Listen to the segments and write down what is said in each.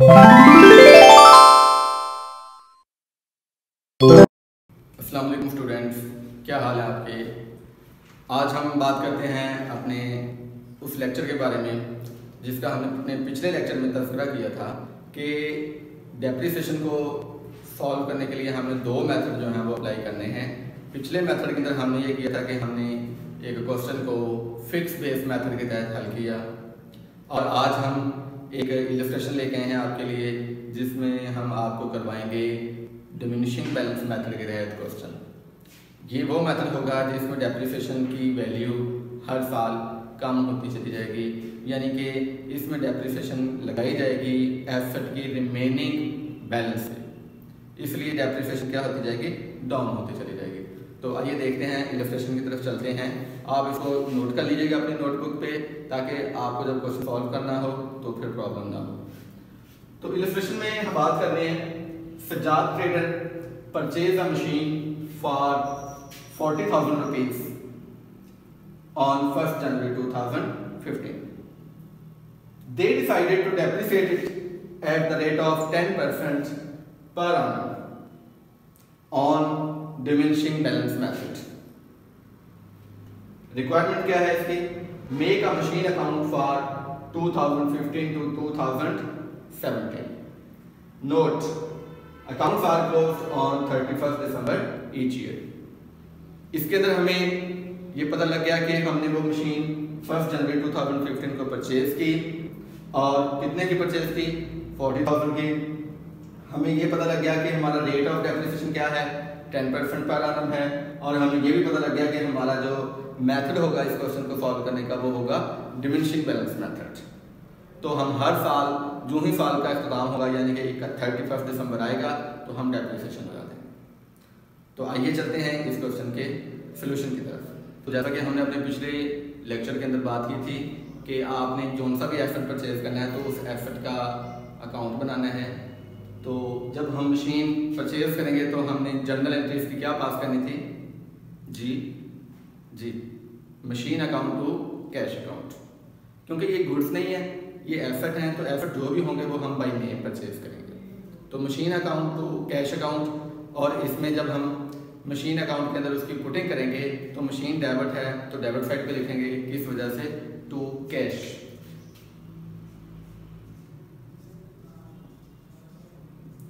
Aslam students, क्या हाल है आपके? आज हम बात करते हैं अपने उस लेक्चर के बारे में, जिसका हमने अपने पिछले लेक्चर में तस्करा किया था कि डेप्रीसिएशन को सॉल्व करने के लिए हमने दो मेथड जो हैं वो अप्लाई करने हैं। पिछले मेथड के अंदर हमने ये किया था कि हमने एक क्वेश्चन को फिक्स बेस मेथड के तहत हल किया। और आज हम एक इलस्ट्रेशन लेके आए हैं आपके लिए, जिसमें हम आपको करवाएँगे डिमिनिशिंग बैलेंस मेथड के तहत क्वेश्चन ये वो मेथड होगा जिसमें डेप्रिसिएशन की वैल्यू हर साल कम होती चली जाएगी, यानी कि इसमें डेप्रिसिएशन लगाई जाएगी एसेट की रिमेनिंग बैलेंस से इसलिए डेप्रिसिएशन क्या होती जाएगी? डाउन होती चली जाएगी. तो आइए देखते हैं इलेक्ट्रेशन की तरफ़ चलते हैं। आप इसको नोट कर लीजिएगा अपनी नोटबुक पे, ताकि आपको जब क्वेश्चन सॉल्व करना हो तो फिर प्रॉब्लम ना हो। तो इलेक्ट्रेशन में हम बात कर रहे हैं, Sajjad trader purchase a machine for forty thousand rupees on first January to they decided to depreciate it at the rate of ten per an on diminishing balance method. Requirement क्या है इसकी? Make a machine account for 2015 to 2017. Note accounts are close on thirty first December each year इसके अंदर हमें ये पता लग गया कि हमने वो मशीन फ़र्स्ट जनवरी 2015 को परचेज की और कितने की परचेज की? 40,000 की। हमें ये पता लग गया कि हमारा रेट ऑफ़ डेप्रिसिएशन क्या है? 10 परसेंट पर आनम है और हमें ये भी पता लग गया कि हमारा जो मेथड होगा इस क्वेश्चन को सॉल्व करने का वो होगा डिमिनिशिंग बैलेंस मेथड तो हम हर साल, जो ही साल का अख्ताम होगा, यानी कि थर्टी फ़र्स्ट दिसंबर आएगा तो हम डेप्रिसिएशन लगा देंगे तो आइए चलते हैं इस क्वेश्चन के सोल्यूशन की तरफ़। तो जैसा कि हमने अपने पिछले लेक्चर के अंदर बात की थी कि आपने जोन सा भी एसेट परचेज करना है तो उस एसेट का अकाउंट बनाना है। तो जब हम मशीन परचेज करेंगे तो हमने जर्नल एंट्रीज की क्या पास करनी थी? जी जी machine account to cash account क्योंकि ये गुड्स नहीं है, ये एसेट हैं तो एसेट जो भी होंगे वो हम बाई नेम परचेज करेंगे। तो machine account to cash account और इसमें जब हम मशीन अकाउंट के अंदर उसकी पुटिंग करेंगे तो मशीन डेबिट है तो डेबिट साइड पे लिखेंगे, किस वजह से? To cash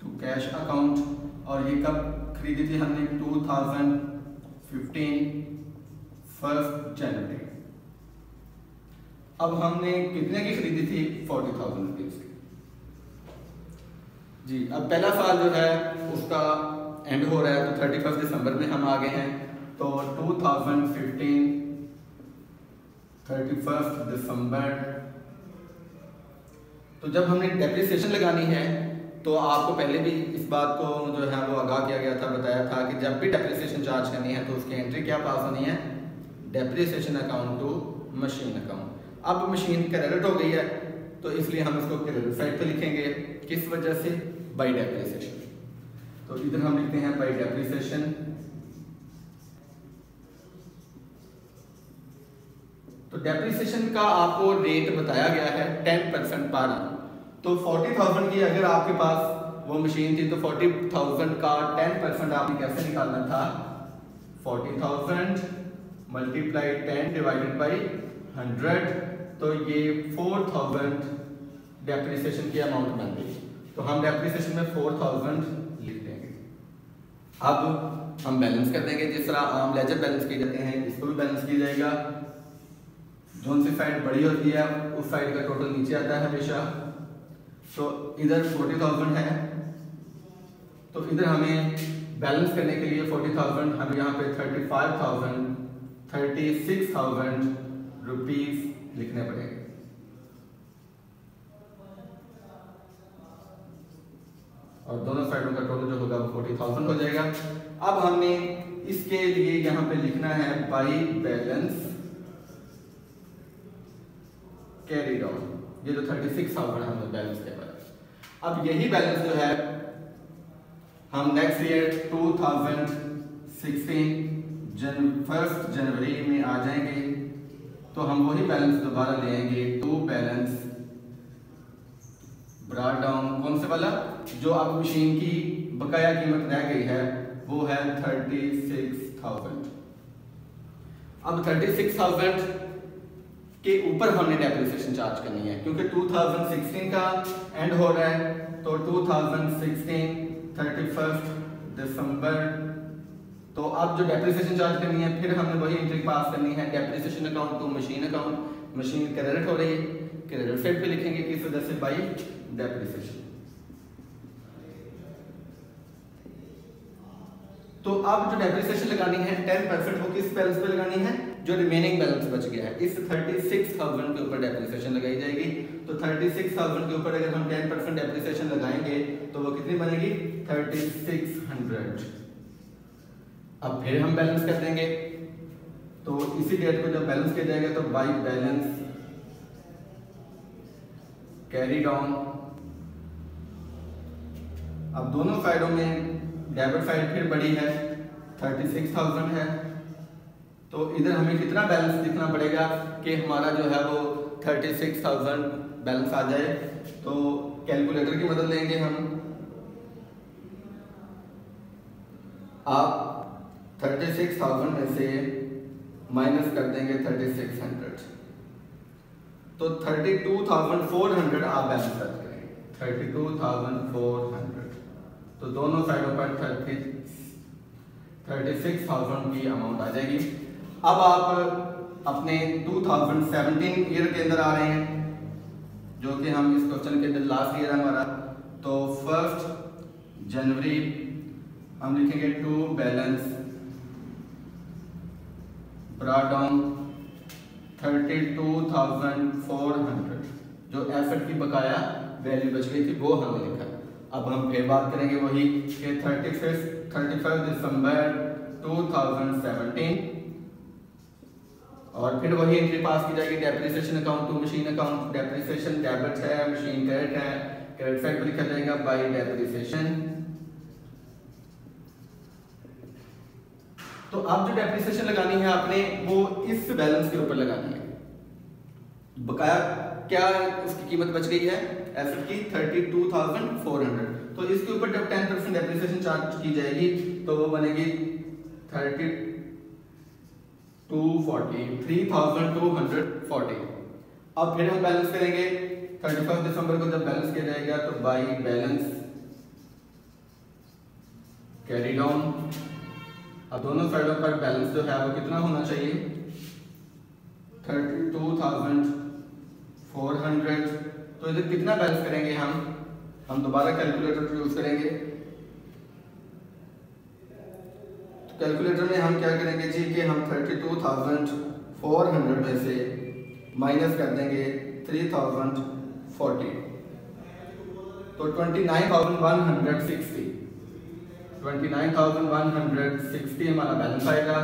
to cash account और ये कब खरीदी थी हमने? 2015 फ़र्स्ट जनवरी अब हमने कितने की खरीदी थी? फोर्टी थाउज़ेंड रुपीज़ की। जी, अब पहला साल जो है, उसका एंड हो रहा है तो थर्टी फ़र्स्ट दिसंबर में हम आ गए हैं। तो two thousand fifteen thirty first December तो जब हमने डेप्रिसिएशन लगानी है तो आपको पहले भी इस बात को जो है वो आगाह किया गया था, बताया था कि जब भी डेप्रिसिएशन चार्ज करनी है तो उसकी एंट्री क्या पास होनी है? Depreciation account to machine account अब मशीन क्रेडिट हो गई है तो इसलिए हम इसको क्रेडिट साइड पर लिखेंगे। किस वजह से? बाई डेप्रिसिएशन तो इधर हम लिखते हैं बाई डेप्रिसिएशन तो डेप्रिसिएशन का आपको रेट बताया गया है टेन परसेंट पर तो फोर्टी थाउज़ेंड की अगर आपके पास वो मशीन थी तो फोर्टी थाउज़ेंड का टेन परसेंट आपने कैसे निकालना था? Forty thousand multiply ten divided by hundred तो ये फोर थाउज़ेंड डेप्रिसिएशन की अमाउंट बन गई। तो हम डेप्रिसिएशन में फोर थाउज़ेंड लिख देंगे। अब हम बैलेंस कर देंगे, जिस तरह आम लेजर बैलेंस किए जाते हैं, इसको भी बैलेंस किया जाएगा। जो सी साइड बड़ी होती है, उस साइड का टोटल नीचे आता है हमेशा। तो इधर फोर्टी थाउज़ेंड है। तो इधर हमें बैलेंस करने के लिए फोर्टी थाउज़ेंड हम यहाँ पे thirty five thousand thirty six thousand rupees लिखने पड़ेंगे। और दोनों साइडों का टोटल जो होगा वो फोर्टी थाउज़ेंड हो जाएगा। अब हमने इसके लिए यहाँ पे लिखना है बाई बैलेंस कैरी डाउन ये जो थर्टी सिक्स थाउज़ेंड हमने बैलेंस के बाद अब यही बैलेंस जो है, हम next year two thousand sixteen Jan first January में आ जाएँगे। तो हम वही बैलेंस दोबारा ले आएँगे। टू बैलेंस ब्राड डाउन कौन से वाला? जो अब मशीन की बकाया कीमत रह गई है, वो है थर्टी सिक्स थाउज़ेंड अब थर्टी सिक्स थाउज़ेंड के ऊपर हमने डेप्रिसिएशन चार्ज करनी है, क्योंकि 2016 का एंड हो रहा है तो 2016 31 दिसंबर तो अब जो डेप्रिसिएशन चार्ज करनी है, फिर हमने वही एंट्री पास करनी है depreciation account to machine account machine credit हो रही है क्रेडिट साइड पे लिखेंगे किस वजह से? बाई डेप्रिसिएशन तो अब जो डेप्रिसिएशन लगानी है 10 परसेंट वो किस बैलेंस पे लगानी है? जो रिमेनिंग बैलेंस बच गया है इस 36,000 के ऊपर डेप्रिसिएशन लगाई जाएगी। तो 36,000 के ऊपर अगर हम 10 परसेंट डेप्रिसिएशन लगाएँगे तो वो कितनी बनेगी? 3600 अब फिर हम बैलेंस कर देंगे। तो इसी डेट को जब बैलेंस किया जाएगा तो बाई बैलेंस कैरी डाउन अब दोनों साइडों में डेबिट साइड फिर बड़ी है थर्टी सिक्स थाउज़ेंड है। तो इधर हमें कितना बैलेंस दिखना पड़ेगा कि हमारा जो है वो थर्टी सिक्स थाउज़ेंड बैलेंस आ जाए। तो कैलकुलेटर की मदद लेंगे हम। आप थर्टी सिक्स थाउज़ेंड में से माइनस कर देंगे थर्टी सिक्स हंड्रेड तो thirty two thousand four hundred आप बैलेंस कर करेंगे thirty two thousand four hundred तो दोनों साइडों पर थर्टी थर्टी सिक्स थाउज़ेंड की अमाउंट आ जाएगी। अब आप अपने 2017 ईयर के अंदर आ रहे हैं, जो कि हम इस क्वेश्चन के अंदर लास्ट ईयर हमारा। तो फ़र्स्ट जनवरी हम लिखेंगे to balance brought down thirty two thousand four hundred जो एसेट की बकाया वैल्यू बच गई थी, वो हमने लिखा। अब हम फिर बात करेंगे वही thirty fifth thirty December two thousand seventeen और फिर वही एंट्री पास की जाएगी depreciation account to machine account depreciation debit है मशीन क्रेडिट है. क्रेडिट साइड पर लिखा जाएगा बाय डेप्रिसिएशन तो अब जो डेप्रिसिएशन लगानी है आपने, वो इस बैलेंस के ऊपर लगानी है। बकाया क्या उसकी कीमत बच गई है? एसेट की thirty two thousand four hundred तो इसके ऊपर जब टेन परसेंट डेप्रिसिएशन चार्ज की जाएगी तो वो बनेगी thirty two forty three thousand two hundred forty अब फिर हम बैलेंस करेंगे। थर्टी फ़र्स्ट दिसंबर को जब बैलेंस किया जाएगा तो बाई बैलेंस कैरी डाउन अब दोनों साइडों पर बैलेंस जो है, वो कितना होना चाहिए? Thirty two thousand four hundred तो इधर कितना बैलेंस करेंगे हम? हम दोबारा कैलकुलेटर यूज़ करेंगे तो कैलकुलेटर में हम क्या करेंगे जी कि हम thirty two thousand four hundred में से माइनस कर देंगे थ्री थाउज़ेंड फोर्टी तो twenty nine thousand one hundred sixty 29,160 हमारा बैलेंस आएगा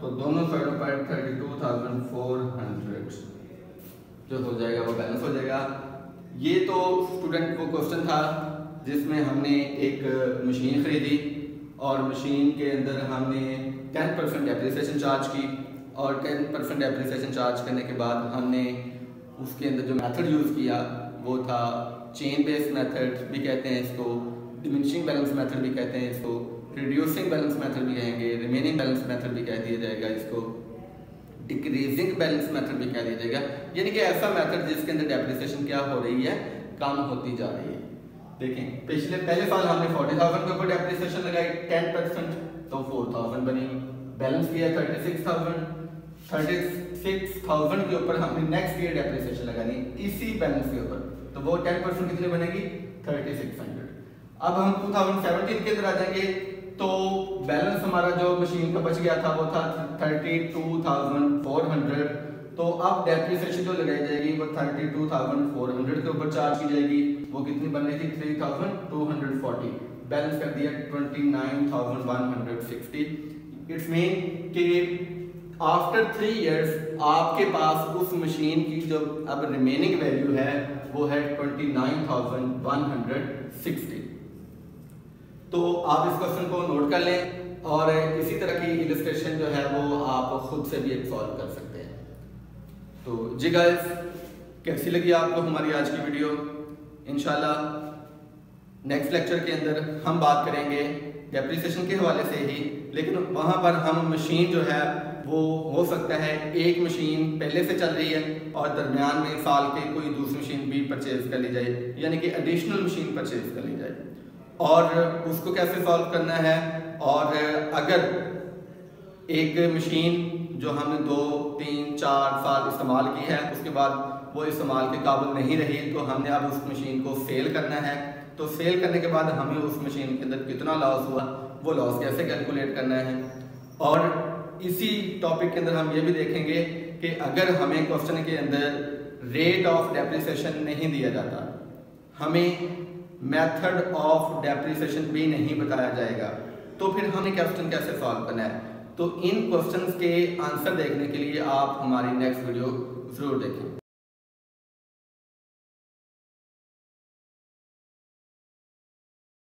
तो दोनों साइडों पर 32,400 जो हो जाएगा वो बैलेंस हो जाएगा। ये तो स्टूडेंट को क्वेश्चन था जिसमें हमने एक मशीन खरीदी। और मशीन के अंदर हमने 10 परसेंट डेप्रिसिएशन चार्ज की और 10 परसेंट डेप्रिसिएशन चार्ज करने के बाद हमने उसके अंदर जो मेथड यूज़ किया, वो था चेन बेस्ड मेथड भी कहते हैं इसको डिमिनिशिंग बैलेंस मेथड भी कहते हैं इसको रिड्यूसिंग बैलेंस मेथड भी कहेंगे रिमेनिंग बैलेंस मेथड भी कह दिया जाएगा इसको डिक्रीजिंग बैलेंस मेथड भी कह दिया जाएगा। यानी कि ऐसा मेथड जिसके अंदर डेप्रिसिएशन क्या हो रही है, कम होती जा रही है। देखें पिछले पहले साल हमने फोर्टी थाउज़ेंड के ऊपर डेप्रिसिएशन लगाई टेन परसेंट तो फोर थाउज़ेंड बनी बैलेंस किया thirty six thousand thirty six thousand के ऊपर हमने नेक्स्ट ईयर डेप्रिसिएशन लगानी इसी बैलेंस के ऊपर तो वो टेन परसेंट कितनी बनेगी? थर्टी सिक्स हंड्रेड अब हम 2017 के अंदर आ जाएँगे तो बैलेंस हमारा जो मशीन का बच गया था वो था 32,400 तो अब डेप्रिसिएशन जो लगाई जाएगी वो 32,400 के ऊपर चार्ज की जाएगी। वो कितनी बन रही थी? 3,240 बैलेंस कर दिया 29,160 इट्स मीन कि आफ्टर थ्री इयर्स आपके पास उस मशीन की जो अब रिमेनिंग वैल्यू है वो है 29,160 तो आप इस क्वेश्चन को नोट कर लें और इसी तरह की इलिस्ट्रेशन जो है वो आप खुद से भी सॉल्व कर सकते हैं। तो जी गाइस कैसी लगी आपको हमारी आज की वीडियो इनशाला नेक्स्ट लेक्चर के अंदर हम बात करेंगे डेप्रिसिएशन के हवाले से ही, लेकिन वहाँ पर हम मशीन जो है, वो हो सकता है एक मशीन पहले से चल रही है और दरमियान में साल के कोई दूसरी मशीन भी परचेज कर ली जाए, यानी कि एडिशनल मशीन परचेज कर ली जाए। और उसको कैसे सॉल्व करना है? और अगर एक मशीन जो हमने दो, तीन, चार साल इस्तेमाल की है, उसके बाद वो इस्तेमाल के काबिल नहीं रही तो हमने अब उस मशीन को सेल करना है। तो सेल करने के बाद हमें उस मशीन के अंदर कितना लॉस हुआ, वो लॉस कैसे कैलकुलेट करना है? और इसी टॉपिक के अंदर हम ये भी देखेंगे कि अगर हमें क्वेश्चन के अंदर रेट ऑफ़ डेप्रिसिएशन नहीं दिया जाता, हमें मेथड ऑफ़ डेप्रिसिएशन भी नहीं बताया जाएगा तो फिर हमें क्वेश्चन कैसे सॉल्व करना है? तो इन क्वेश्चंस के आंसर देखने के लिए आप हमारी नेक्स्ट वीडियो ज़रूर देखें।